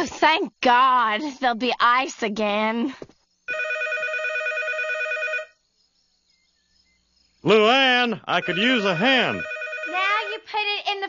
Oh, thank God. There'll be ice again. Luann, I could use a hand. Now you put it in the.